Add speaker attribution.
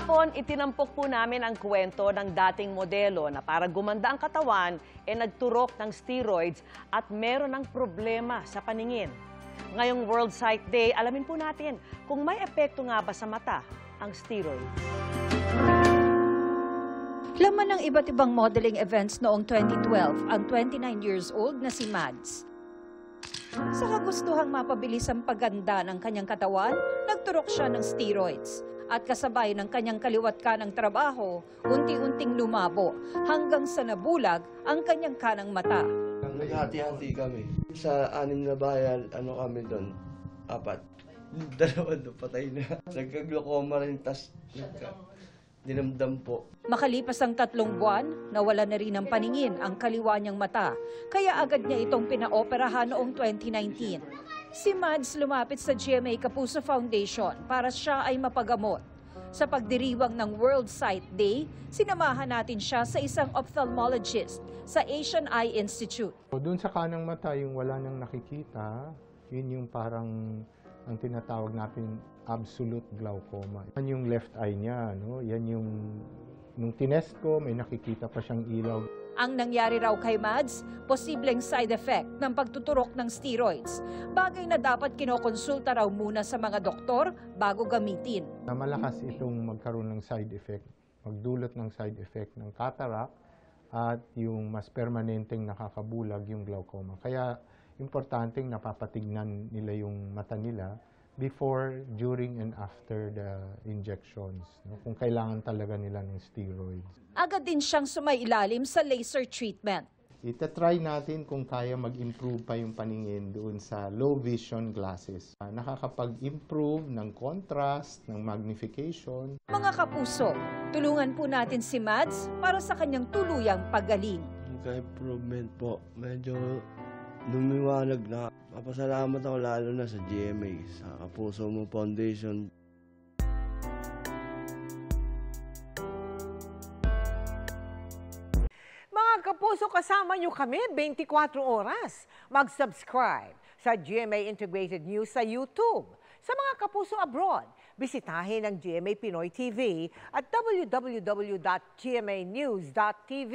Speaker 1: Kahapon, itinampok po namin ang kwento ng dating modelo na para gumanda ang katawan, e nagturok ng steroids at meron ng problema sa paningin. Ngayong World Sight Day, alamin po natin kung may epekto nga ba sa mata ang steroid.
Speaker 2: Laman ng iba't ibang modeling events noong 2012 ang 29 years old na si Mads. Sa kagustuhang mapabilis ang paganda ng kanyang katawan, nagturok siya ng steroids. At kasabay ng kanyang kaliwat kanang trabaho, unti-unting lumabo hanggang sa nabulag ang kanyang kanang mata.
Speaker 3: Naghati-hati kami. Sa anim na bayan, ano kami doon? Apat. Dalawa doon, patay na. Nagka-glaucoma rin, tas nagka, dinamdam po.
Speaker 2: Makalipas ang tatlong buwan, nawala na rin ng paningin ang kaliwa niyang mata, kaya agad niya itong pinaoperahan noong 2019. Si Mads lumapit sa GMA Kapuso Foundation para siya ay mapagamot. Sa pagdiriwang ng World Sight Day, sinamahan natin siya sa isang ophthalmologist sa Asian Eye Institute.
Speaker 4: Doon sa kanang mata, yung wala nang nakikita, yun yung parang ang tinatawag natin absolute glaucoma. Yan yung left eye niya, no? Yan yung nung tinest ko, may nakikita pa siyang ilaw.
Speaker 2: Ang nangyari raw kay Mads, posibleng side effect ng pagtuturok ng steroids. Bagay na dapat kinokonsulta raw muna sa mga doktor bago gamitin.
Speaker 4: Na malakas itong magkaroon ng side effect, magdulot ng side effect ng cataract at yung mas permanenteng nakakabulag yung glaucoma. Kaya importanteng napapatignan nila yung mata nila before, during, and after the injections. No? Kung kailangan talaga nila ng steroids.
Speaker 2: Agad din siyang sumailalim sa laser treatment.
Speaker 4: Itatry natin kung kaya mag-improve pa yung paningin doon sa low vision glasses. Ah, Nakakapag-improve ng contrast, ng magnification,
Speaker 2: Mga kapuso, tulungan po natin si Mads para sa kanyang tuluyang pagaling.
Speaker 3: Nagka-improvement po. Medyo lumiwanag na. Papasalamat ako lalo na sa GMA, sa Kapuso Mo Foundation.
Speaker 5: Mga kapuso, kasama nyo kami 24 oras. Mag-subscribe sa GMA Integrated News sa YouTube. Sa mga kapuso abroad, bisitahin ang GMA Pinoy TV at www.gmanews.tv.